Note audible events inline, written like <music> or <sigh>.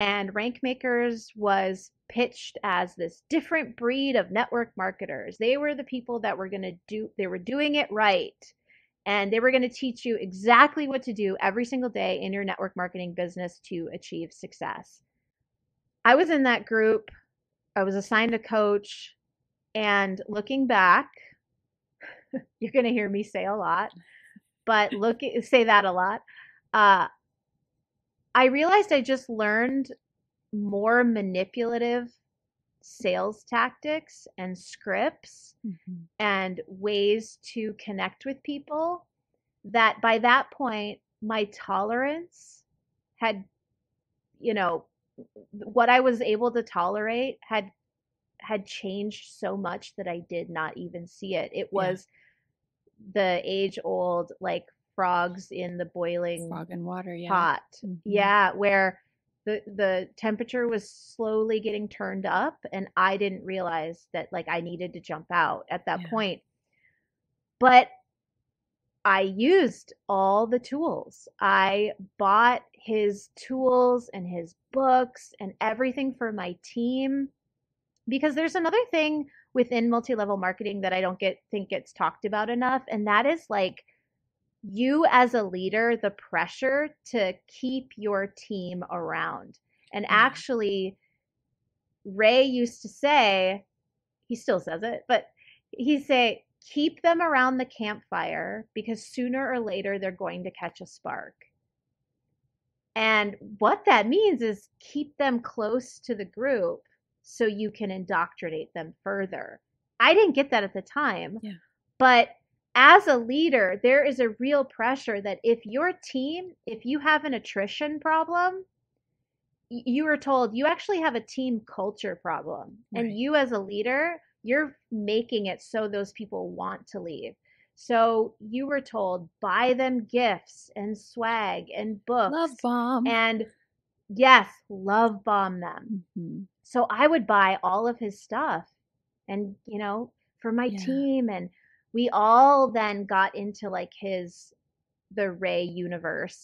and Rank Makers was pitched as this different breed of network marketers. They were the people that were going to do, they were doing it right. And they were going to teach you exactly what to do every single day in your network marketing business to achieve success. I was in that group. I was assigned a coach. And looking back, <laughs> you're going to hear me say a lot, but look, say that a lot. Uh, I realized I just learned more manipulative sales tactics and scripts mm-hmm. and ways to connect with people that by that point my tolerance had you know what I was able to tolerate had had changed so much that I did not even see it. It was yeah. the age old like frogs in the boiling frog and water yeah. pot. Mm-hmm. Yeah, where the the temperature was slowly getting turned up and I didn't realize that like I needed to jump out at that yeah. point. But I used all the tools. I bought his tools and his books and everything for my team because there's another thing within multi-level marketing that I don't get think gets talked about enough and that is like you as a leader the pressure to keep your team around. And mm-hmm. actually Ray used to say he still says it, but he say keep them around the campfire because sooner or later they're going to catch a spark. And what that means is keep them close to the group so you can indoctrinate them further. I didn't get that at the time. Yeah. But as a leader, there is a real pressure that if your team, if you have an attrition problem, you are told you actually have a team culture problem. Right. And you, as a leader, you're making it so those people want to leave. So you were told buy them gifts and swag and books. Love bomb. And yes, love bomb them. Mm-hmm. So I would buy all of his stuff and, you know, for my yeah. team. And we all then got into like his, the Ray universe.